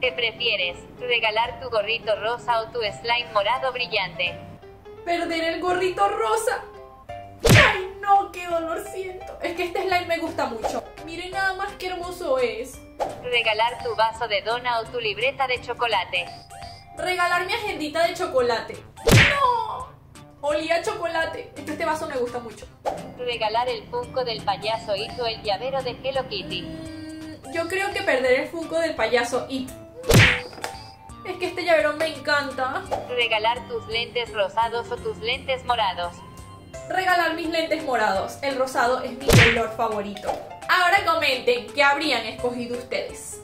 ¿Qué prefieres? ¿Regalar tu gorrito rosa o tu slime morado brillante? Perder el gorrito rosa. ¡Ay, no! ¡Qué dolor siento! Es que este slime me gusta mucho. Miren nada más qué hermoso es. ¿Regalar tu vaso de dona o tu libreta de chocolate? Regalar mi agendita de chocolate. ¡No! Olía a chocolate. Es que este vaso me gusta mucho. ¿Regalar el Funko del payaso It o el llavero de Hello Kitty? Mm, yo creo que perder el Funko del payaso It. Que este llavero me encanta. ¿Regalar tus lentes rosados o tus lentes morados? Regalar mis lentes morados. El rosado es mi color favorito. Ahora comenten qué habrían escogido ustedes.